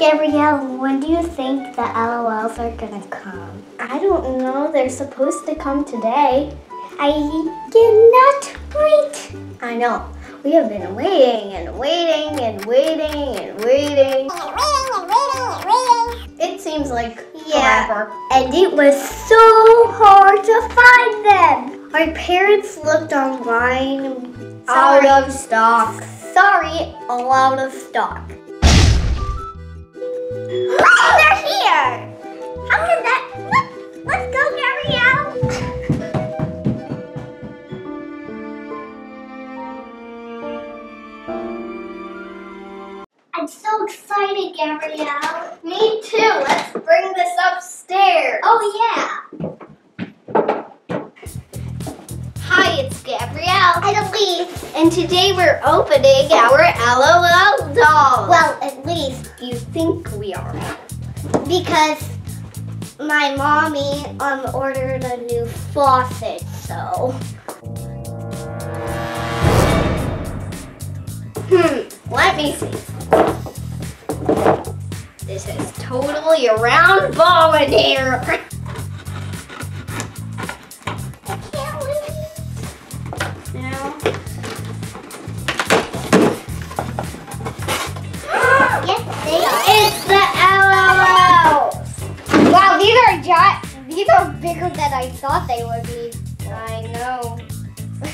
Gabrielle, when do you think the LOLs are gonna come? I don't know. They're supposed to come today. I cannot wait. I know. We have been waiting and waiting and waiting and waiting. And waiting and waiting and waiting. It seems like Yeah. forever. And it was so hard to find them. Our parents looked online. Out of stock. Sorry, all out of stock. Oh yeah. Hi, it's Gabrielle. And Elise. And today we're opening our LOL doll. Well, at least you think we are. because my mommy um ordered a new faucet, so. Hmm, let me see. This is totally a round ball in here. Can't wait. Now, Yes, it's the LOLs. Wow, these are giant. These are bigger than I thought they would be. I know.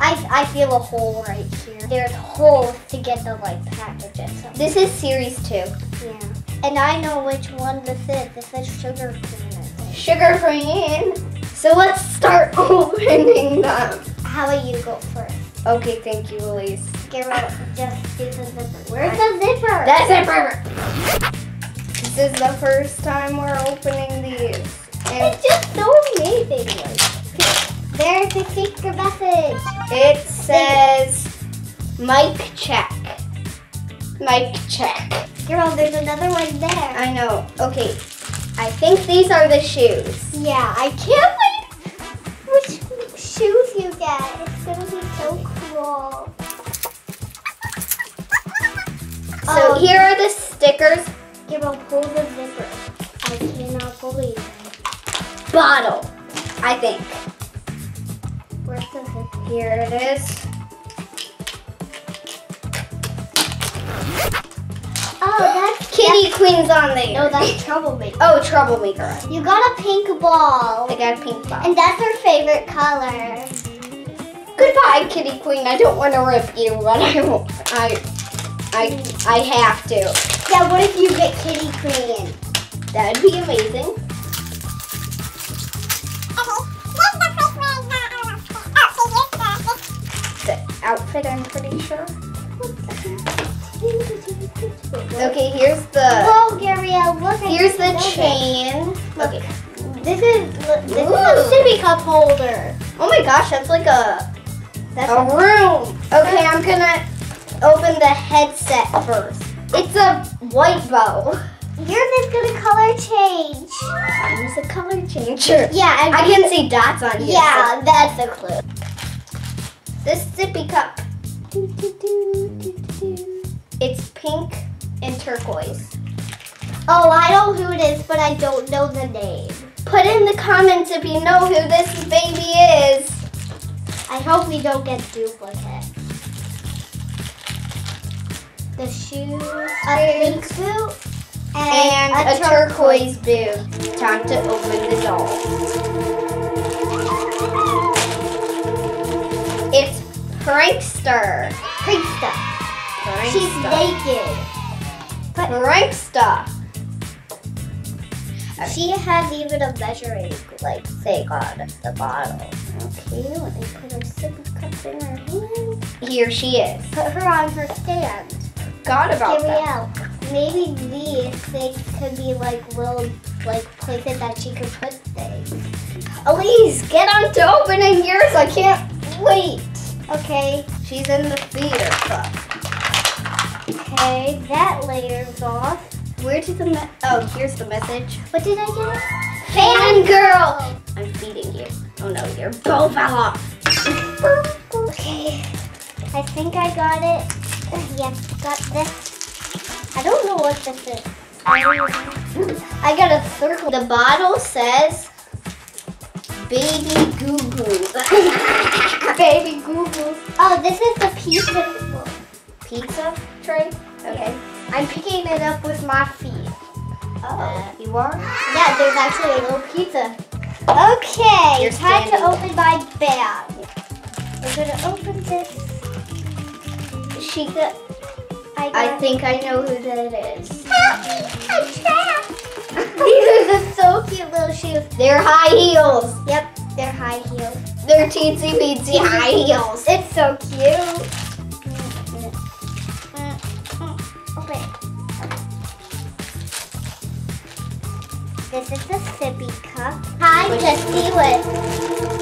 I I feel a hole right here. There's holes to get the like packages. This is series two. Yeah. And I know which one this is. This is sugar cream. Sugar cream. So let's start opening them. How about you go first? Okay, thank you, Elise. Get rid just do the zipper. Where's the zipper? That's it. This is the first time we're opening these. And It's just so amazing. There's a secret message. it says mic check. Mic check. Girl, there's another one there. I know. Okay. I think these are the shoes. Yeah, I can't wait. Which shoes you get? It's gonna be so cool. So Oh. here are the stickers. Girl, pull the zipper. I cannot believe it. Bottle, I think. Where's the zipper? Here it is. Oh, that's Kitty Queen's on there. No, that's troublemaker. Oh, troublemaker. You got a pink ball. I got a pink ball. And that's her favorite color. Goodbye, Kitty Queen. I don't want to rip you, but I, won't- I, I, I have to. Yeah, what if you get Kitty Queen? That'd be amazing. The outfit, I'm pretty sure. Okay, here's the Whoa, Gabrielle, look. I here's the chain. Look. Okay. This is this is a sippy cup holder. Oh my gosh, that's like a That's a room. Okay, I'm gonna open the headset first. It's a white bow. Yours is gonna color change. Use a color changer. Yeah, and I can see dots on here. yeah, that's a clue. This sippy cup. It's pink and turquoise. Oh, I know who it is, but I don't know the name. Put in the comments if you know who this baby is. I hope we don't get duplicate. The shoes, a pink boot, And, and, a, turquoise boot. Time to open the doll. Prankster. Prankster. Prankster. She's naked. But Prankster. she has even a measuring like thing on the bottle. Okay, let me put her sippy cup in her hand. Here she is. Put her on her stand. Forgot about that. Gabrielle, maybe these things could be like little like places that she could put things. Elise, get on to opening yours. I can't wait. Okay, She's in the theater club. okay, that layer's off. Where did the oh? Here's the message. What did I get? Fangirl. I'm feeding you. Oh no, your bow fell off. Okay, I think I got it. Yes, got this. I don't know what this is. I got a circle. The bottle says baby goo goo. baby goo goo. Oh, this is the pizza. Pizza tray? Okay. I'm picking it up with my feet. Oh. You are? Yeah, there's actually a little pizza. Okay, You're time to open my bag. We're gonna open this. She got, I, I think I know who that is. Help me! I'm trapped. These are the so cute little shoes. They're high heels. Yep, they're high heels. They're teensy weensy high heels. It's so cute. Open. This is the sippy cup. To see what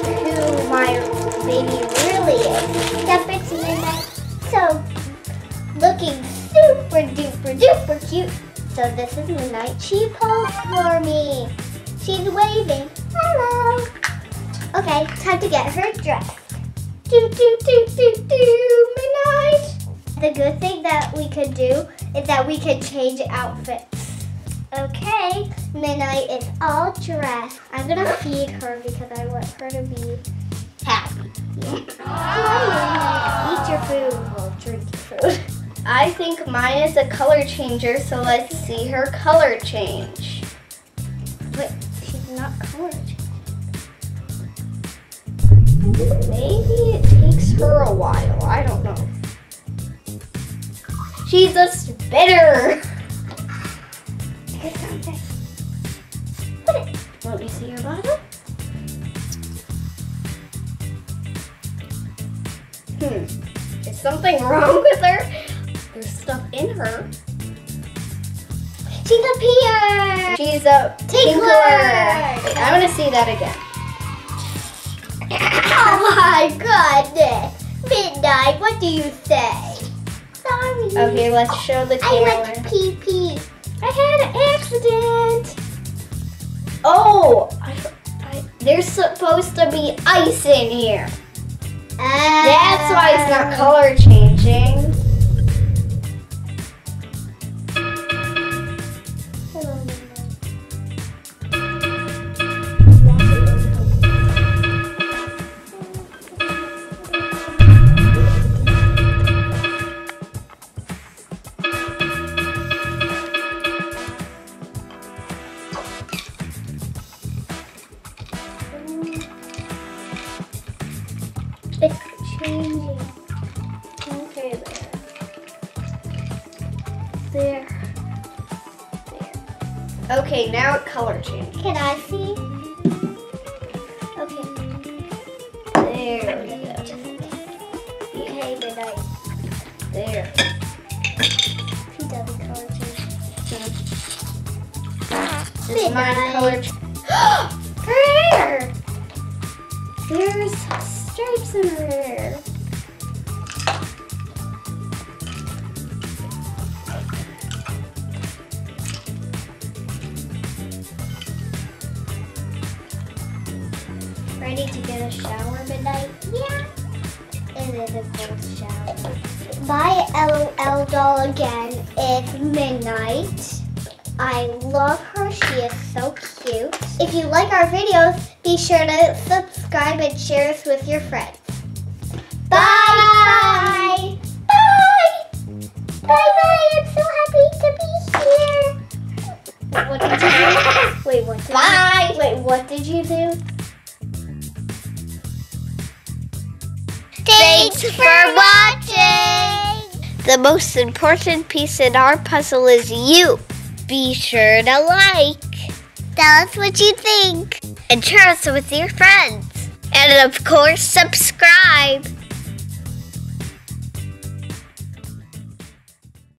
who my baby So this is Midnight. She posed for me. She's waving. Hello. Okay, time to get her dressed. Do do do do do midnight. The good thing that we could do is that we could change outfits. Okay, Midnight is all dressed. I'm gonna feed her because I want her to be happy. Midnight. Eat your food. Well, drink your food. I think mine is a color changer, so let's see her color change. But she's not colored. Maybe it takes her a while. I don't know. She's a spitter. Let me see your bottle. Hmm. Is something wrong with her? There's stuff in her. She's up here. She's a Tinkler. tinkler. Wait, I want to see that again. Oh my goodness. Midnight, what do you say? Sorry. Okay, let's show the camera. I went pee pee. I had an accident. Oh, I, I, there's supposed to be ice in here. That's why it's not Ah. color changing. There. There. Okay, now it color changed. Can I see? Okay. There we go. Okay, Midnight. There. PW color change. Hmm. This is my color. her hair. There's stripes in her hair. Ready to get a shower midnight? Yeah. It is a cold shower. My LOL doll again is Midnight. I love her. She is so cute. If you like our videos, be sure to subscribe and share us with your friends. Bye! Bye! Bye bye! I'm so happy to be here. What did you do? Wait, what did Bye. You, wait, what did you do? Thanks for watching! The most important piece in our puzzle is you. Be sure to like. Tell us what you think. And share us with your friends. And of course, subscribe.